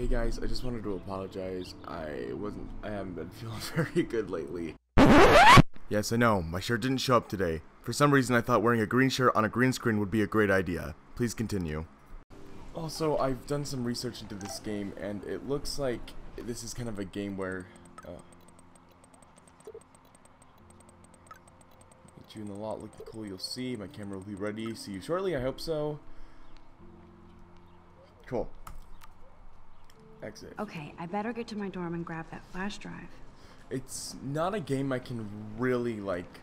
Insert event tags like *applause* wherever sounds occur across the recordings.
Hey guys, I just wanted to apologize. I wasn't I haven't been *laughs* feeling very good lately. Yes, I know. My shirt didn't show up today. For some reason I thought wearing a green shirt on a green screen would be a great idea. Please continue. Also, I've done some research into this game and it looks like this is kind of a game where uh, Get you in the lot looking cool, you'll see. My camera will be ready. See you shortly, I hope so. Cool. Exit. Okay, I better get to my dorm and grab that flash drive. It's not a game I can really, like,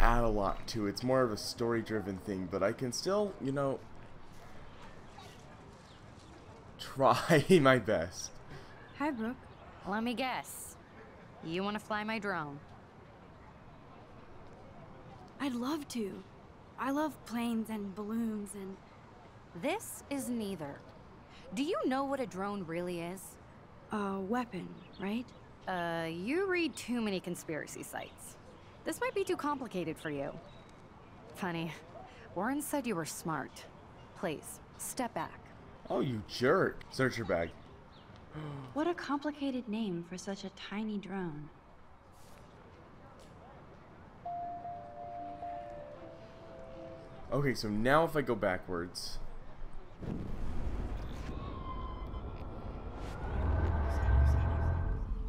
add a lot to. It's more of a story-driven thing, but I can still, you know, try *laughs* my best. Hi, Brooke. Let me guess. You want to fly my drone? I'd love to. I love planes and balloons and. This is neither. Do you know what a drone really is? A weapon, right? Uh, you read too many conspiracy sites. This might be too complicated for you. Funny. Warren said you were smart. Please, step back. Oh, you jerk. Search your bag. *gasps* What a complicated name for such a tiny drone. Okay, so now if I go backwards.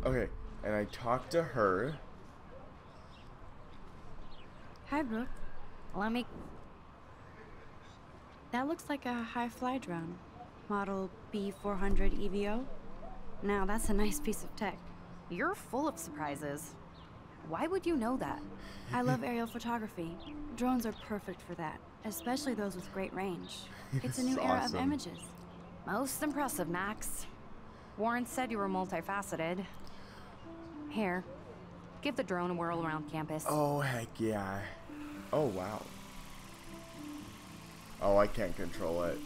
Okay, and I talked to her. Hi, Brooke. Let me. That looks like a high fly drone. Model B400 EVO. Now, that's a nice piece of tech. You're full of surprises. Why would you know that? I love *laughs* aerial photography. Drones are perfect for that, especially those with great range. It's a new is era of images. Most impressive, Max. Warren said you were multifaceted. Here, give the drone a whirl around campus. Oh, heck yeah. Oh, wow. Oh, I can't control it.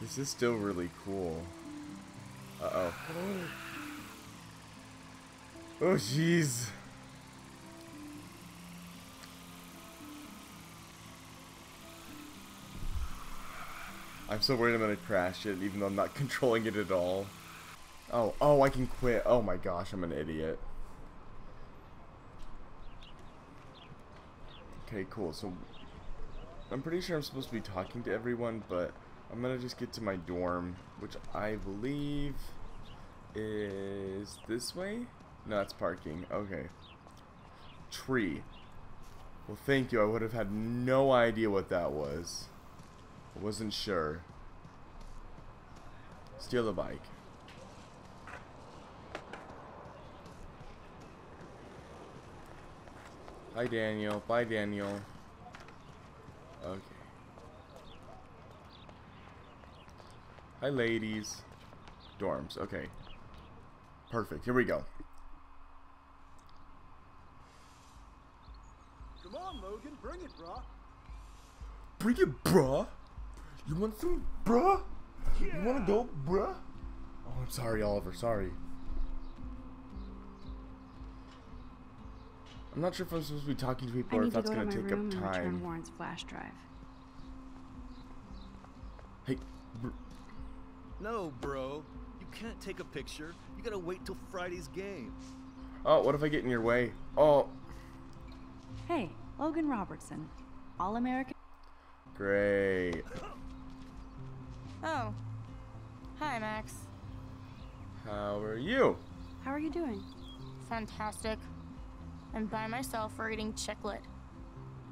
This is still really cool. Uh-oh. Oh, jeez. I'm so worried I'm gonna crash it, even though I'm not *laughs* controlling it at all. Oh, oh, I can quit. Oh my gosh, I'm an idiot. Okay, cool. So, I'm pretty sure I'm supposed to be talking to everyone, but I'm gonna just get to my dorm, which I believe is this way? No, that's parking. Okay. Tree. Well, thank you. I would have had no idea what that was. Wasn't sure. Steal the bike. Hi, Daniel. Bye, Daniel. Okay. Hi, ladies. Dorms. Okay. Perfect. Here we go. Come on, Logan, bring it, brah. Bring it, bruh. You want some, bruh? You wanna go, bruh? Oh, I'm sorry, Oliver. Sorry. I'm not sure if I'm supposed to be talking to people I or need if to that's go to gonna my take room up and return time. Warren's flash drive. Hey, br- No, bro. You can't take a picture. You gotta wait till Friday's game. oh, what if I get in your way? Oh, Hey, Logan Robertson. All American. great. Oh. Hi, Max. How are you? How are you doing? Fantastic. I'm by myself reading chick lit.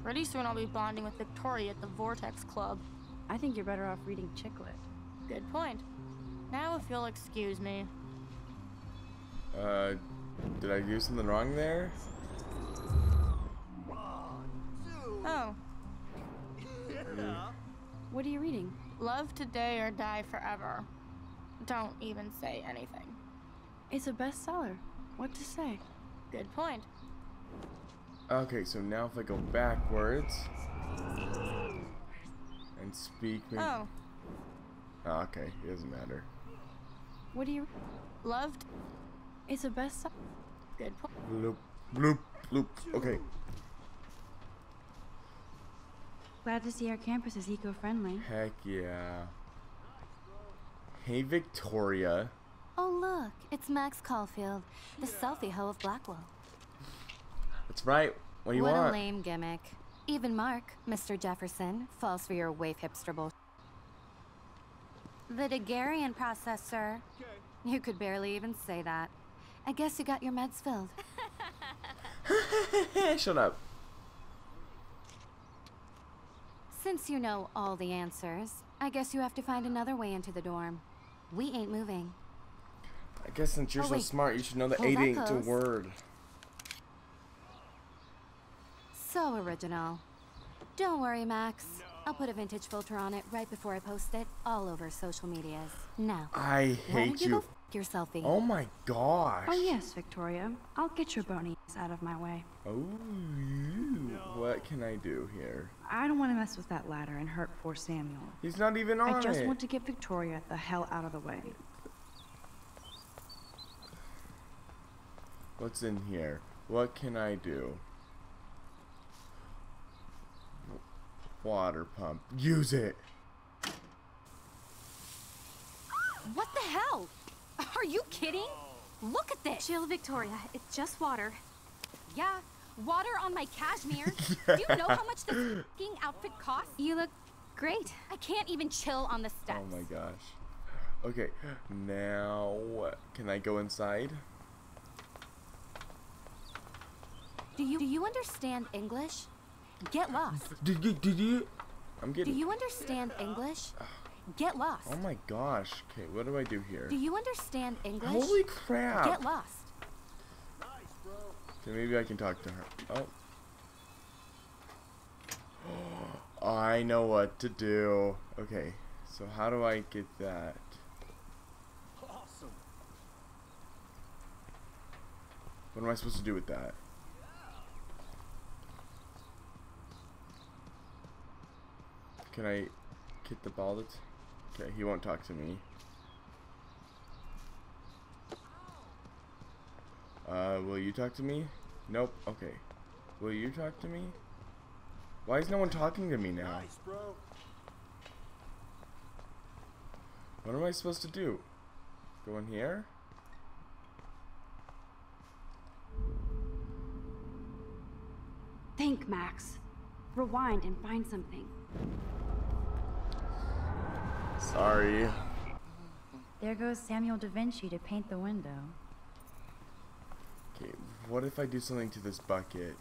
Pretty soon I'll be bonding with Victoria at the Vortex Club. I think you're better off reading chick lit. Good point. Now if you'll excuse me. Uh, did I do something wrong there? One, two. Oh, Yeah. What are you reading? Love today or die forever. Don't even say anything. It's a bestseller. What to say? Good point. Okay, so now if I go backwards and speak. maybe- Oh, Oh, okay, it doesn't matter. What do you? loved. It's a bestseller. Good point. Bloop. Bloop, bloop. Okay. Glad to see our campus is eco-friendly. Heck yeah. Hey, Victoria. Oh, look, it's Max Caulfield, the selfie hoe of Blackwell. That's right. What do you what want? a lame gimmick. Even Mark, Mr. Jefferson, falls for your wave hipster bullshit. The Daguerrean process, sir. You could barely even say that. I guess you got your meds filled. *laughs* Shut up. Since you know all the answers, I guess you have to find another way into the dorm. We ain't moving. I guess since you're Oh, so wait. smart, you should know that Hold eight that ain't a word. So original. Don't worry, Max. I'll put a vintage filter on it right before I post it all over social medias. Now, I hate you, you. go f your selfie? Oh my gosh. Oh yes, Victoria. I'll get your bony out of my way. Oh, what can I do here? I don't want to mess with that ladder and hurt poor Samuel. He's not even on it. I just it. want to get Victoria the hell out of the way. What's in here? What can I do? Water pump. Use it. What the hell? Are you kidding? Look at this. Chill, Victoria. It's just water. Yeah, water on my cashmere. *laughs* Do you know how much this fing outfit costs? You look great. I can't even chill on the steps. Oh my gosh. Okay, now? Can I go inside? Do you do you understand English? Get lost. Did you? Did you? I'm getting. Do you understand English? Ah. Get lost. Oh my gosh. Okay, what do I do here? Do you understand English? Holy crap! Get lost. Okay, maybe I can talk to her. Oh. *gasps* I know what to do. Okay, so how do I get that? Awesome. What am I supposed to do with that? Can I get the ball that's... Okay, he won't talk to me. Uh, will you talk to me? Nope, okay. Will you talk to me? Why is no one talking to me now? Nice. What am I supposed to do? Go in here? Think, Max. Rewind and find something. Sorry. There goes Samuel da Vinci to paint the window. Okay, what if I do something to this bucket?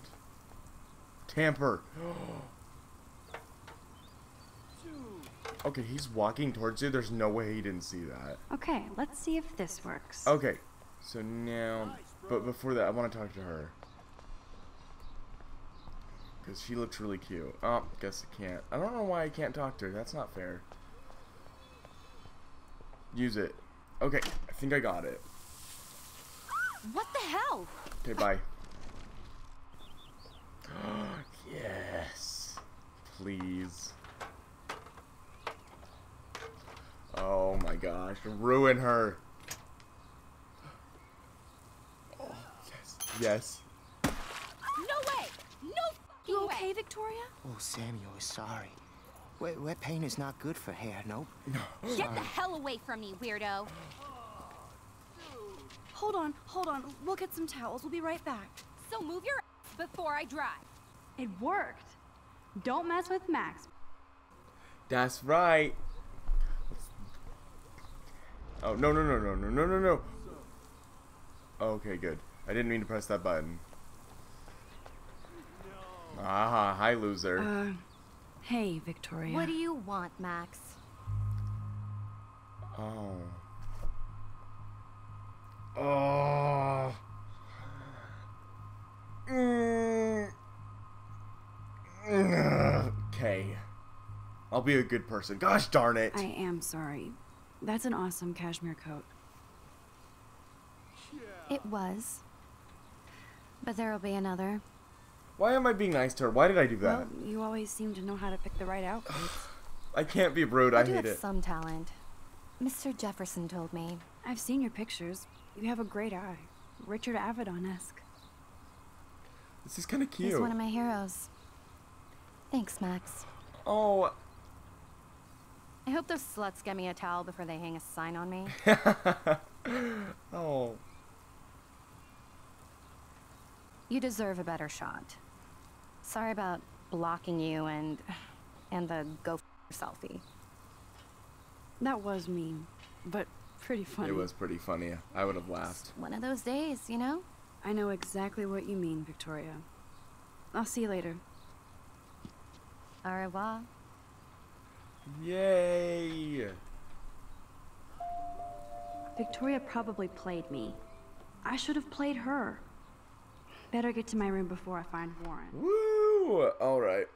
Tamper! *gasps* okay, he's walking towards you. There's no way he didn't see that. Okay, let's see if this works. Okay, so now, but before that, I want to talk to her. Because she looks really cute. Oh, guess I can't. I don't know why I can't talk to her. That's not fair. Use it. Okay, I think I got it. What the hell? Okay, bye. *gasps* yes. Please. Oh my gosh. Ruin her. Oh, yes. Yes. No way! No You okay, way! Victoria? Oh, Samuel is sorry. Wet, wet paint is not good for hair, nope. No. Get the hell away from me, weirdo! Hold on, hold on. We'll get some towels. We'll be right back. So move your ass before I drive. It worked. Don't mess with Max. That's right. Oh, no, no, no, no, no, no, no, no. Okay, good. I didn't mean to press that button. Ah, hi, loser. Uh, hey, Victoria. What do you want, Max? Oh. Oh. Mm. Okay. I'll be a good person. Gosh darn it. I am sorry. That's an awesome cashmere coat. It was. But there'll be another. Why am I being nice to her? Why did I do that? Well, you always seem to know how to pick the right outfits. *sighs* I can't be rude. I do hate have it. some talent. Mr. Jefferson told me. I've seen your pictures. You have a great eye. Richard Avedon-esque. This is kind of cute. He's cute. one of my heroes. Thanks, Max. Oh, I hope those sluts get me a towel before they hang a sign on me. *laughs* oh. You deserve a better shot. Sorry about blocking you and and the go f selfie. That was mean, but pretty funny. It was pretty funny. I would have laughed. One of those days, you know? I know exactly what you mean, Victoria. I'll see you later. Au revoir. Yay! Victoria probably played me. I should have played her. Better get to my room before I find Warren. Woo! All right.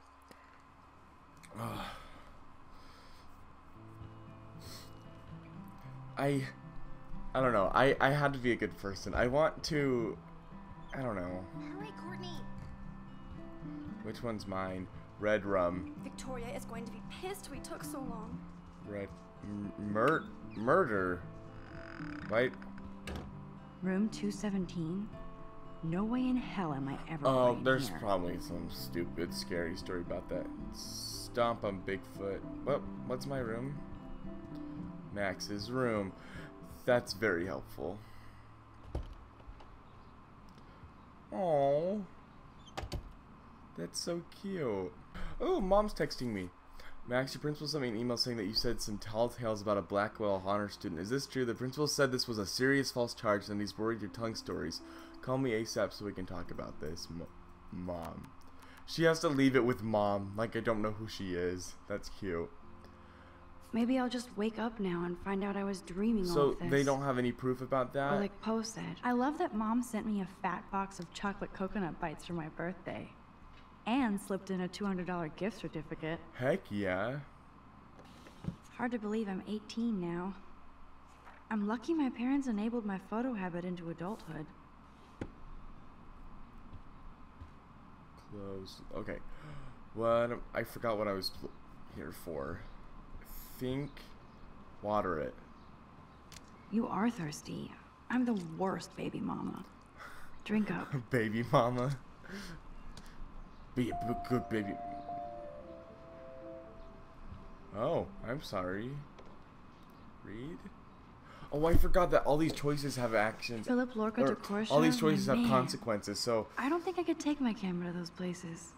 *sighs* I, I don't know. I I had to be a good person. I want to. I don't know. Hurry, Courtney. Which one's mine? Red rum. Victoria is going to be pissed we took so long. Red. Mur- murder. Right? Room 217? No way in hell am I ever Oh, there's here. probably some stupid, scary story about that. Stomp on Bigfoot. Well, what's my room? Max's room. That's very helpful. Oh, that's so cute. Oh, mom's texting me. Max, your principal sent me an email saying that you said some tall tales about a Blackwell honor student. Is this true? The principal said this was a serious false charge and he's worried you're telling stories. Call me ASAP so we can talk about this, Mo- mom. She has to leave it with mom, like I don't know who she is. That's cute. Maybe I'll just wake up now and find out I was dreaming all So of this. they don't have any proof about that? Or that? like Poe said. I love that mom sent me a fat box of chocolate coconut bites for my birthday. And slipped in a $200 gift certificate. Heck yeah. It's hard to believe I'm 18 now. I'm lucky my parents enabled my photo habit into adulthood. Close. Okay. What? I forgot what I was here for. Think. Water it. You are thirsty. I'm the worst baby mama. Drink up. *laughs* baby mama. Be a good baby. Oh, I'm sorry. Read. Oh, I forgot that all these choices have actions. Philip-Lorca diCorcia, all these choices have man. consequences. So I don't think I could take my camera to those places.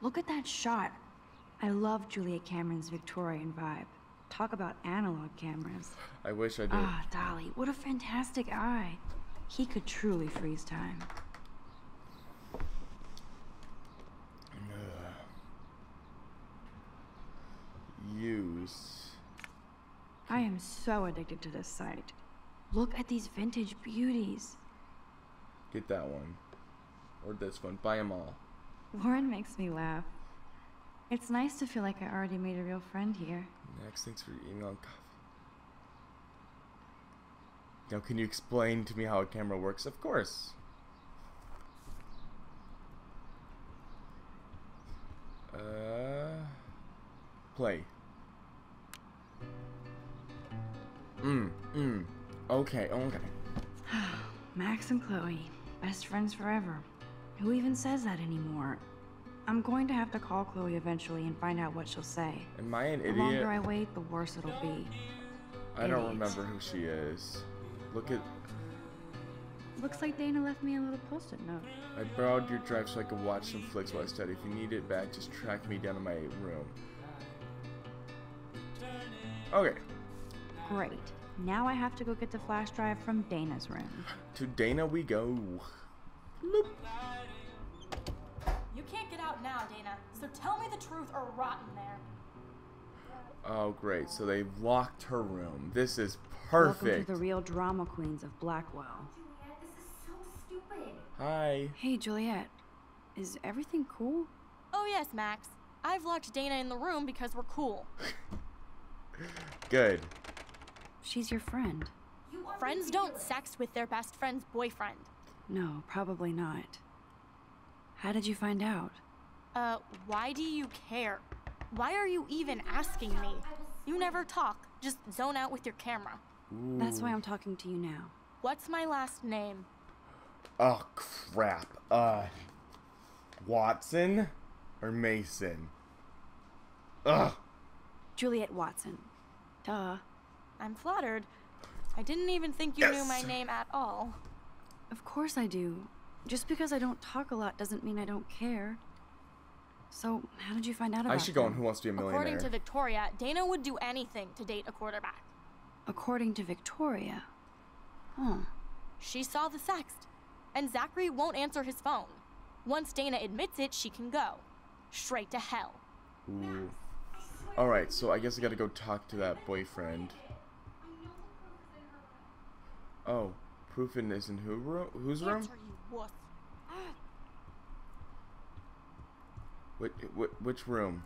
Look at that shot. I love Julia Cameron's Victorian vibe. Talk about analog cameras. I wish I did. Ah, Dolly, what a fantastic eye. He could truly freeze time. Use. I am so addicted to this site. Look at these vintage beauties. Get that one. Or this one. Buy them all. Warren makes me laugh. It's nice to feel like I already made a real friend here. Next, thanks for your email and coffee. Now, can you explain to me how a camera works? Of course. Uh, play. Mm, mm. Okay, okay. *sighs* Max and Chloe, best friends forever. Who even says that anymore? I'm going to have to call Chloe eventually and find out what she'll say. Am I an idiot? The longer I wait, the worse it'll be. I don't remember who she is. Look at. Looks like Dana left me a little post-it note. I borrowed your drive so I could watch some flicks while I study. If you need it back, just track me down to my room. Okay. Great. Now I have to go get the flash drive from Dana's room. To Dana we go. Loop. You can't get out now, Dana. So tell me the truth or rot in there. Oh, great. So they've locked her room. This is perfect. Welcome to the real drama queens of Blackwell. This is so stupid. Hi. Hey, Juliet. Is everything cool? Oh, yes, Max. I've locked Dana in the room because we're cool. *laughs* Good. She's your friend. You are Friends don't sex with their best friend's boyfriend. No, probably not. How did you find out? Uh, why do you care? Why are you even asking me? You never talk, just zone out with your camera. That's why I'm talking to you now. What's my last name? Oh, crap. Uh, Watson or Mason? Ugh. Juliet Watson. Duh. I'm flattered. I didn't even think you knew my name at all. Of course I do. Just because I don't talk a lot doesn't mean I don't care. So, how did you find out about I should go on? Who Wants to Be a Millionaire. According to Victoria, Dana would do anything to date a quarterback. According to Victoria. Huh. She saw the sext, and Zachary won't answer his phone. Once Dana admits it, she can go. Straight to hell. Ooh. Alright, so I guess I gotta go talk to that boyfriend. Oh, proof in is in who room? Whose room? Answer, you wuss. Which, which, which room?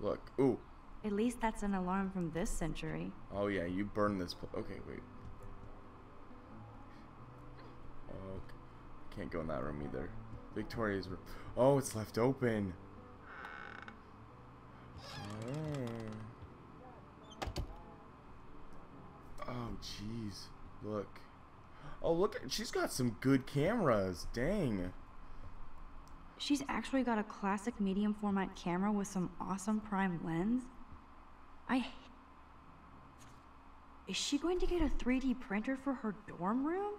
Look. Ooh. At least that's an alarm from this century. Oh yeah, you burned this. Pl- okay, wait. Oh, okay. Can't go in that room either. Victoria's room. Oh, it's left open. Oh. Oh, jeez. Look. Oh, look. She's got some good cameras. Dang. She's actually got a classic medium format camera with some awesome prime lens. I. Is she going to get a 3D printer for her dorm room?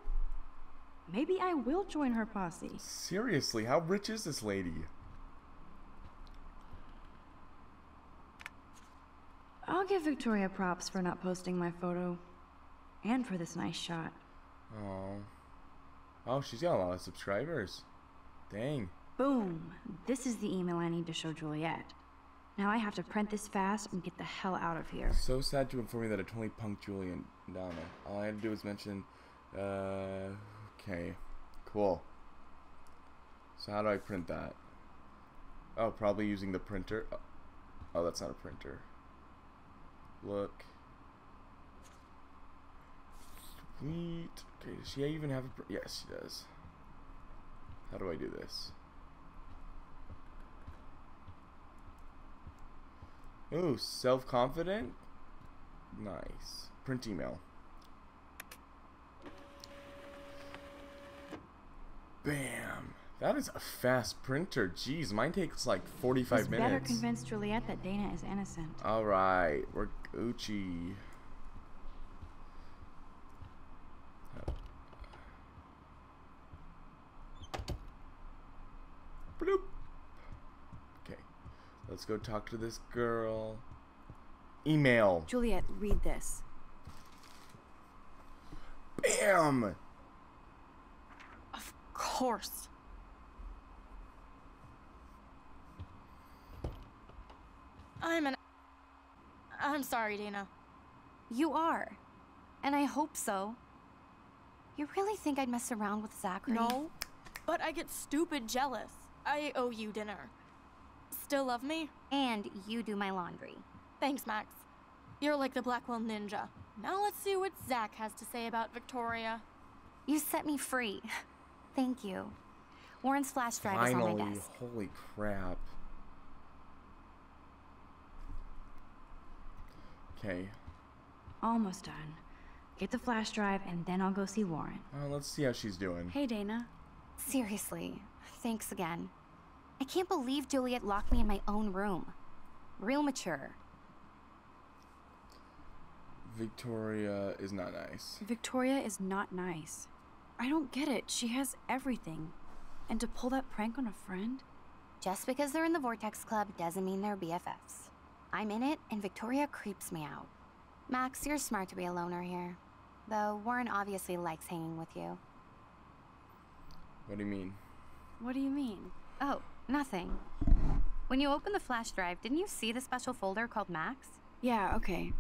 Maybe I will join her posse. Seriously, how rich is this lady? I'll give Victoria props for not posting my photo. And for this nice shot. Oh. Oh, she's got a lot of subscribers. Dang. Boom! This is the email I need to show Juliet. Now I have to print this fast and get the hell out of here. So sad to inform you that I totally punked Julian Donna. All I had to do was mention, uh, okay, cool. So how do I print that? Oh, probably using the printer. Oh, oh that's not a printer. Look. Sweet. Okay, does she even have a pr- Yes, she does. How do I do this? Ooh, self-confident? Nice. Print email. Bam. That is a fast printer. Jeez, mine takes like 45 This better minutes. convince Juliet that Dana is innocent. Alright, we're Gucci. Bloop. Okay, let's go talk to this girl. Email. Juliet, read this. Bam! Of course. I'm an. I'm sorry, Dana. You are. And I hope so. You really think I'd mess around with Zachary? No, but I get stupid jealous. I owe you dinner. Still love me? And you do my laundry. Thanks, Max. You're like the Blackwell Ninja. Now let's see what Zach has to say about Victoria. You set me free. Thank you. Warren's flash drive is on my Finally, desk. holy crap. Okay, Almost done. Get the flash drive and then I'll go see Warren. uh, let's see how she's doing. Hey, Dana. Seriously, thanks again. I can't believe Juliet locked me in my own room. Real mature. Victoria is not nice. Victoria is not nice. I don't get it. She has everything. And to pull that prank on a friend? Just because they're in the Vortex Club doesn't mean they're BFFs. I'm in it, and Victoria creeps me out. Max, you're smart to be a loner here. Though Warren obviously likes hanging with you. What do you mean? What do you mean? Oh, nothing. When you opened the flash drive, didn't you see the special folder called Max? Yeah, okay.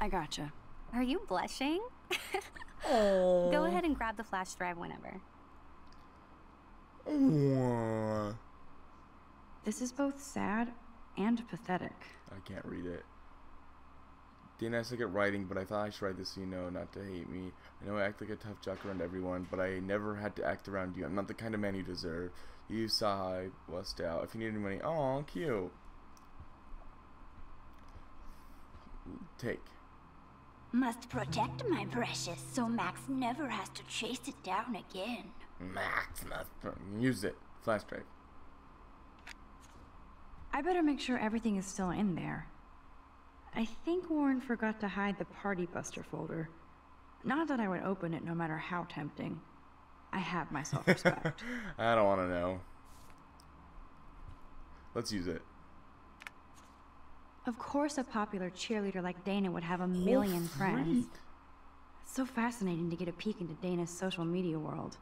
I gotcha. Are you blushing? *laughs* Go ahead and grab the flash drive whenever. Aw. This is both sad and pathetic. I can't read it. Dana, I suck at writing, but I thought I should write this so you know not to hate me. I know I act like a tough jock around everyone, but I never had to act around you. I'm not the kind of man you deserve. You saw how I wussed out. If you need any money, oh, cute. Take. Must protect my precious so Max never has to chase it down again. Max must use it. Flash drive. I better make sure everything is still in there. I think Warren forgot to hide the Party Buster folder. Not that I would open it no matter how tempting. I have my self-respect. *laughs* I don't want to know. Let's use it. of course a popular cheerleader like Dana would have a million friends. It's so fascinating to get a peek into Dana's social media world.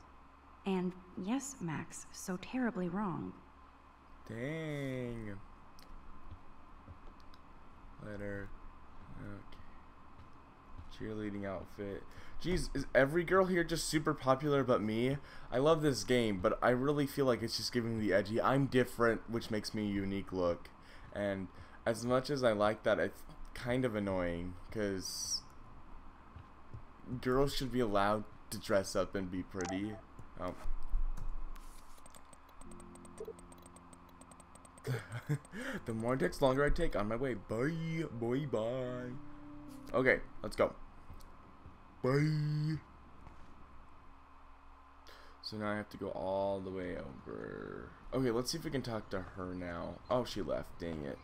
And yes, Max, so terribly wrong. Dang. Letter. Okay. Cheerleading outfit. Jeez, is every girl here just super popular but me? I love this game, but I really feel like it's just giving me the edgy. I'm different, which makes me a unique look. And as much as I like that, it's kind of annoying because girls should be allowed to dress up and be pretty. Oh. *laughs* the more it takes longer I take on my way. Bye, boy, bye. Okay, let's go. Bye. So now I have to go all the way over. Okay, let's see if we can talk to her now. Oh, she left. Dang it.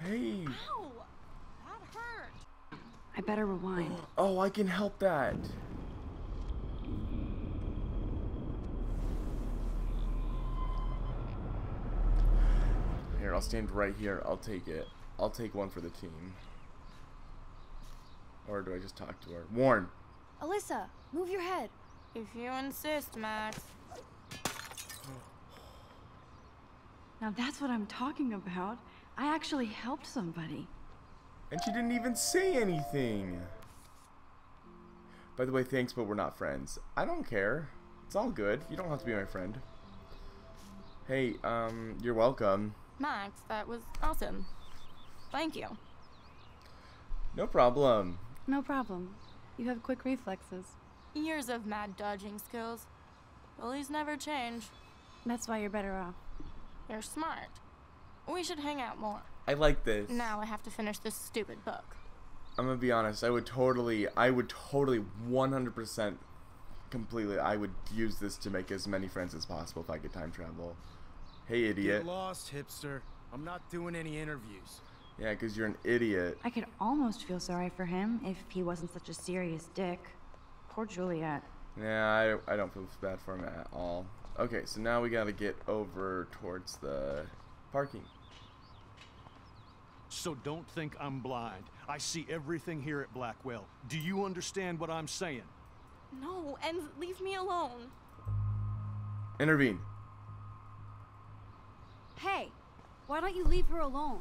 Hey. Ow! That hurt. I better rewind. *gasps* Oh, I can help that. Here, I'll stand right here. I'll take it. I'll take one for the team. Or do I just talk to her? Warn. Alyssa, move your head. If you insist, Max. Now that's what I'm talking about. I actually helped somebody. And she didn't even say anything. By the way, thanks, but we're not friends. I don't care. It's all good. You don't have to be my friend. Hey, um, you're welcome. Max, that was awesome. Thank you. No problem. No problem. You have quick reflexes. Years of mad dodging skills. Bullies never change. That's why you're better off. You're smart. We should hang out more. I like this. Now I have to finish this stupid book. I'm gonna be honest. I would totally, I would totally, 100%, completely, I would use this to make as many friends as possible if I could time travel. Hey, idiot. Get lost, hipster. I'm not doing any interviews. Yeah, because you're an idiot. I could almost feel sorry for him if he wasn't such a serious dick. Poor Juliet. Yeah, I, I don't feel bad for him at all. Okay, so now we gotta get over towards the parking. So don't think I'm blind. I see everything here at Blackwell. Do you understand what I'm saying? No, and leave me alone. Intervene. Hey, why don't you leave her alone?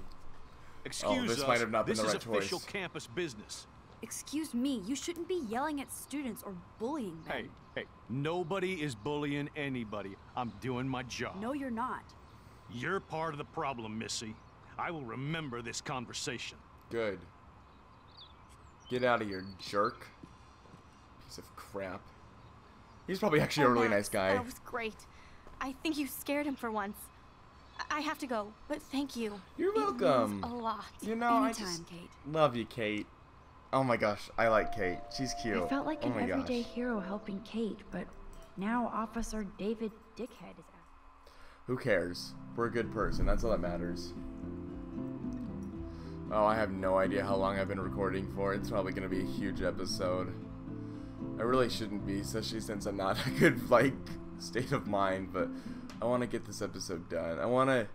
Excuse oh, this us. might have not been this the is official choice. campus business. Excuse me, you shouldn't be yelling at students or bullying them. Hey, hey, nobody is bullying anybody. I'm doing my job. No, you're not. You're part of the problem, Missy. I will remember this conversation. Good. Get out of here, jerk. Piece of crap. He's probably actually a Oh, really Max, nice guy. That was great. I think you scared him for once. I- I have to go, but thank you. You're It means welcome. a lot. You know, I Anytime, just Kate. love you, Kate. Oh my gosh, I like Kate. She's cute. I felt like oh an my everyday gosh. hero helping Kate, but now Officer David Dickhead is after. Who cares? We're a good person. That's all that matters. Oh, I have no idea how long I've been recording for. It's probably going to be a huge episode. I really shouldn't be, especially since I'm not *laughs* a good, like, state of mind, but I want to get this episode done. I want to...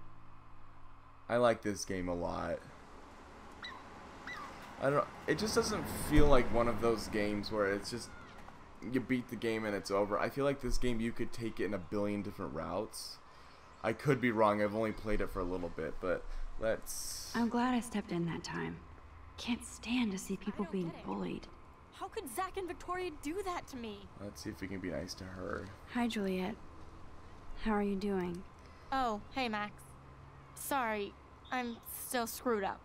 I like this game a lot. I don't It just doesn't feel like one of those games where it's just... You beat the game and it's over. I feel like this game, you could take it in a billion different routes. I could be wrong. I've only played it for a little bit, but let's... I'm glad I stepped in that time. Can't stand to see people being bullied. How could Zach and Victoria do that to me? Let's see if we can be nice to her. Hi, Juliet. How are you doing? Oh, hey, Max. Sorry, I'm still screwed up.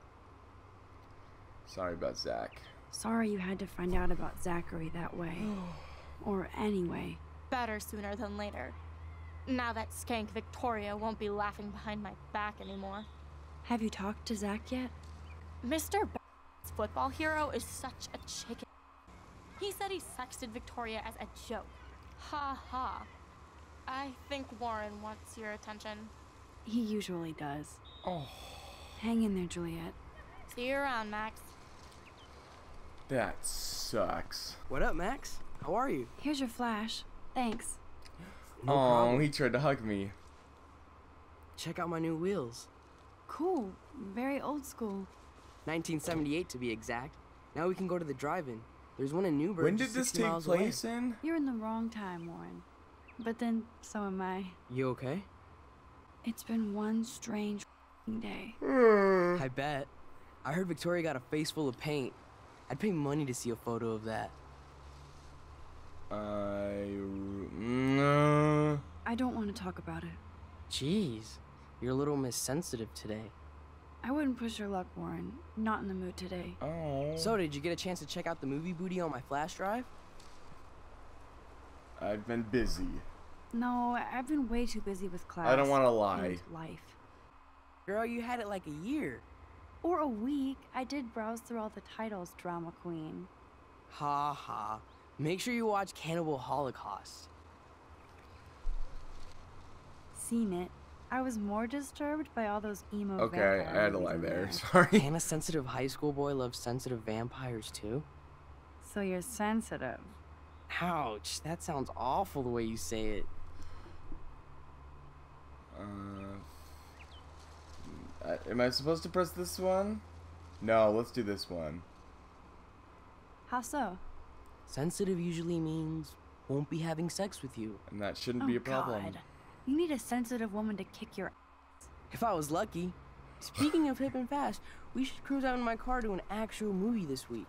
Sorry about Zach. Sorry you had to find out about Zachary that way. *sighs* or anyway. Better sooner than later. Now that skank Victoria won't be laughing behind my back anymore. Have you talked to Zach yet? Mr. B***'s football hero is such a chicken. He said he sexted Victoria as a joke. Ha ha. I think Warren wants your attention. He usually does. Oh, Hang in there, Juliet. See you around, Max. that sucks. What up, Max? How are you? Here's your flash. Thanks. No oh, problem. he tried to hug me. Check out my new wheels. Cool. Very old school. 1978 to be exact. Now we can go to the drive-in. There's one in Newberg. When did just this take miles away. place in? You're in the wrong time, Warren. But then, so am I. You okay? It's been one strange day. Hmm. I bet. I heard Victoria got a face full of paint. I'd pay money to see a photo of that. I. No. I don't want to talk about it. Jeez, you're a little Miss Sensitive today. I wouldn't push your luck, Warren. Not in the mood today. Oh. So, did you get a chance to check out the movie booty on my flash drive? I've been busy. No, I've been way too busy with class. I don't want to lie. and life. Girl, you had it like a year. Or a week. I did browse through all the titles, Drama Queen. Ha ha. Make sure you watch Cannibal Holocaust. Seen it. I was more disturbed by all those emo Okay, I had to movies lie there. there. Sorry. Can a sensitive high school boy love sensitive vampires too? So you're sensitive. Ouch, that sounds awful the way you say it. Uh, am I supposed to press this one? No, let's do this one. How so? Sensitive usually means won't be having sex with you. And that shouldn't be Oh, a problem. God. You need a sensitive woman to kick your ass. If I was lucky. Speaking of hip and fast, we should cruise out in my car to an actual movie this week.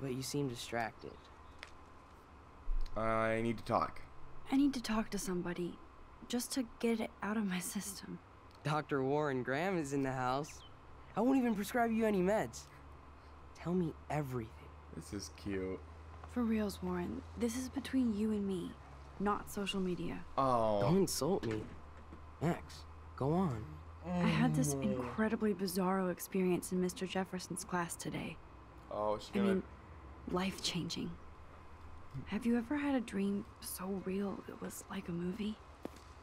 But you seem distracted. I need to talk. I need to talk to somebody. Just to get it out of my system. Dr. Warren Graham is in the house. I won't even prescribe you any meds. Tell me everything. This is cute. For reals, Warren. This is between you and me, not social media. Oh. Don't insult me. Max, go on. I had this incredibly bizarro experience in Mr. Jefferson's class today. Oh, she's I gonna. mean, life changing. Have you ever had a dream so real it was like a movie?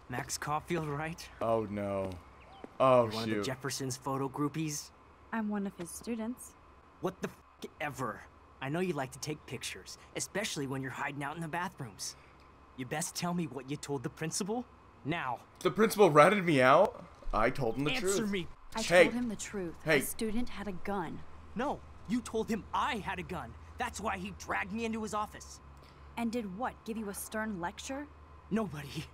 Max Caulfield, right? oh no. Oh You're one of the. Jefferson's photo groupies? I'm one of his students. What the f ever? I know you like to take pictures, especially when you're hiding out in the bathrooms. You best tell me what you told the principal? Now. the principal ratted me out. I told him the Answer truth. me. I Hey. told him the truth. Hey. The student had a gun. No, you told him I had a gun. That's why he dragged me into his office. And did what? Give you a stern lecture? Nobody,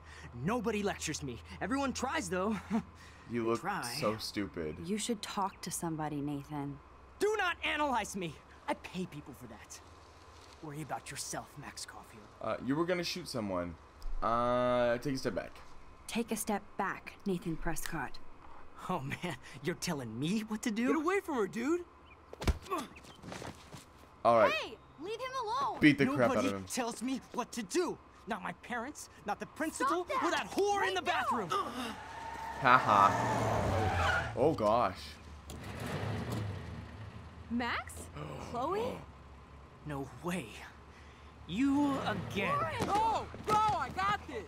nobody lectures me. Everyone tries, though. *laughs* You look try. so stupid. You should talk to somebody, Nathan. Do not analyze me. I pay people for that. Worry about yourself, Max Caulfield. Uh, you were gonna shoot someone. Uh, take a step back. Take a step back, Nathan Prescott. Oh man, you're telling me what to do? Get away from her, dude! All right. Hey, leave him alone. Beat the Nobody crap out of him. tells me what to do. Not my parents, not the principal, that. or that whore in the bathroom. Haha. Oh. oh gosh. Max? Chloe? *gasps* No way. You again. Oh, bro, I got this!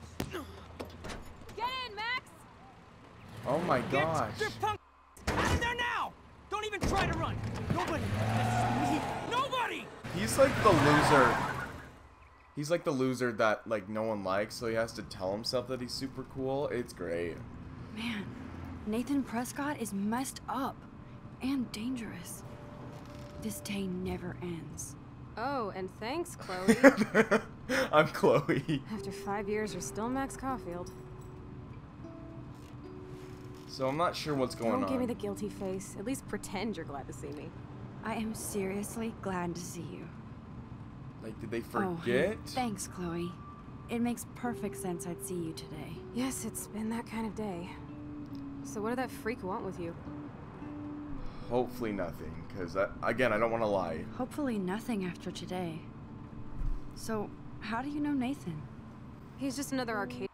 Get in, Max! Oh my Get gosh. your punk out of there now! Don't even try to run. Nobody. Nobody. He's like the loser. He's like the loser that like no one likes, so he has to tell himself that he's super cool. It's great. Man, Nathan Prescott is messed up and dangerous. This day never ends. Oh, and thanks, *laughs* Chloe. I'm Chloe. After five years, you're still Max Caulfield. So I'm not sure what's going on. Don't give me the guilty face. At least pretend you're glad to see me. I am seriously glad to see you. Like, did they forget? Oh, forget? thanks, Chloe. It makes perfect sense I'd see you today. Yes, it's been that kind of day. So what did that freak want with you? Hopefully nothing, because again, I don't want to lie. Hopefully nothing after today. So, how do you know Nathan? He's just another arcade.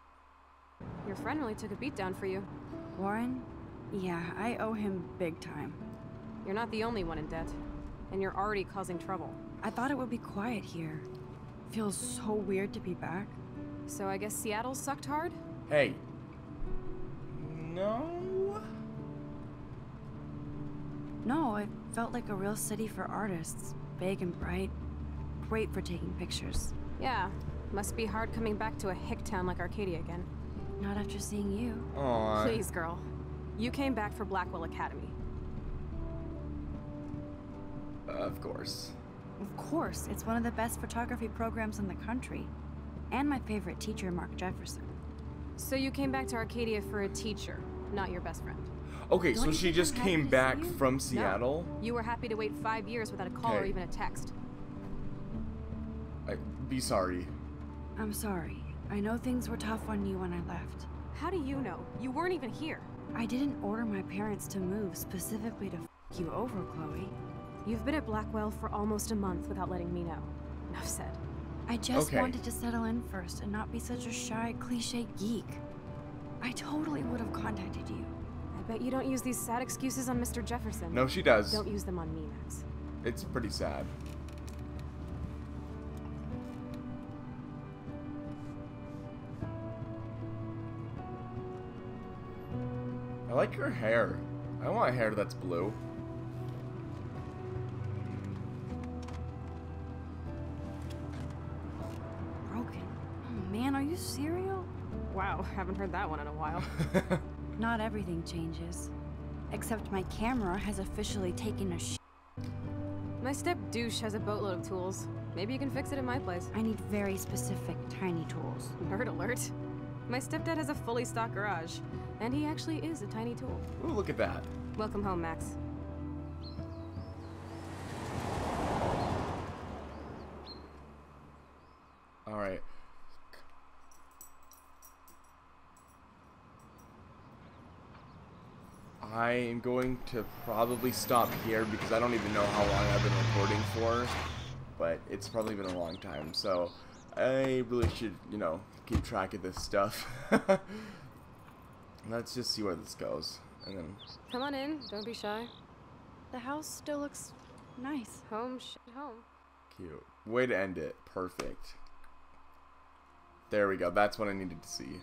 Your friend really took a beat down for you. Warren? Yeah, I owe him big time. You're not the only one in debt. And you're already causing trouble. I thought it would be quiet here. Feels so weird to be back. So I guess Seattle sucked hard? Hey. No. No, it felt like a real city for artists. Big and bright. Great for taking pictures. Yeah. Must be hard coming back to a hick town like Arcadia again. Not after seeing you. Aww. Please, girl. You came back for Blackwell Academy. Of course. Of course, it's one of the best photography programs in the country. And my favorite teacher, Mark Jefferson. So you came back to Arcadia for a teacher, not your best friend. Okay, Don't so she just came back you? from No. Seattle. You were happy to wait five years without a call or even a text. I, be sorry. I'm sorry. I know things were tough on you when I left. How do you know? You weren't even here. I didn't order my parents to move specifically to f you over, Chloe. You've been at Blackwell for almost a month without letting me know. Enough said. I just Okay. wanted to settle in first and not be such a shy, cliche geek. I totally would have contacted you. I bet you don't use these sad excuses on Mr. Jefferson. No, she does. Don't use them on me, Max. It's pretty sad. I like her hair. I want hair that's blue. Cereal? Wow, *laughs* haven't heard that one in a while. *laughs* Not everything changes. Except my camera has officially taken a sh. My step douche has a boatload of tools. Maybe you can fix it in my place. I need very specific tiny tools. Nerd alert. My stepdad has a fully stocked garage, and he actually is a tiny tool. Ooh, look at that. Welcome home, Max. Alright. I am going to probably stop here because I don't even know how long I've been recording for, but it's probably been a long time, so I really should, you know, keep track of this stuff. *laughs* Let's just see where this goes, and then Come on in. Don't be shy. The house still looks nice. Home, shit, home. cute. Way to end it. Perfect. There we go. That's what I needed to see.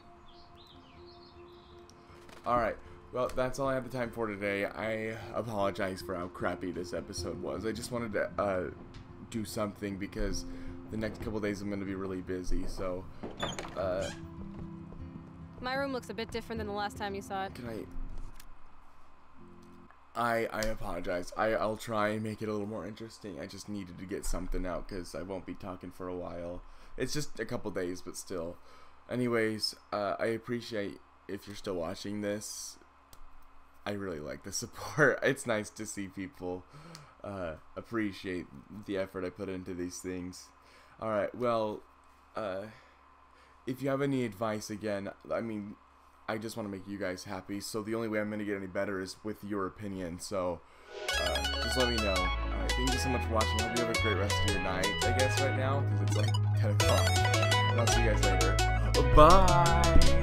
Alright. Well, that's all I have the time for today. I apologize for how crappy this episode was. I just wanted to uh, do something because the next couple days I'm going to be really busy. So, uh, My room looks a bit different than the last time you saw it. can I... I, I apologize. I, I'll try and make it a little more interesting. I just needed to get something out because I won't be talking for a while. It's just a couple days, but still. Anyways, uh, I appreciate if you're still watching this. I really like the support. *laughs* It's nice to see people uh, appreciate the effort I put into these things. Alright, well, uh, if you have any advice again, I mean, I just want to make you guys happy. So the only way I'm going to get any better is with your opinion. So uh, just let me know. Alright, thank you so much for watching. Hope you have a great rest of your night, I guess, right now, because it's like *laughs* 10 o'clock. I'll see you guys later. Bye!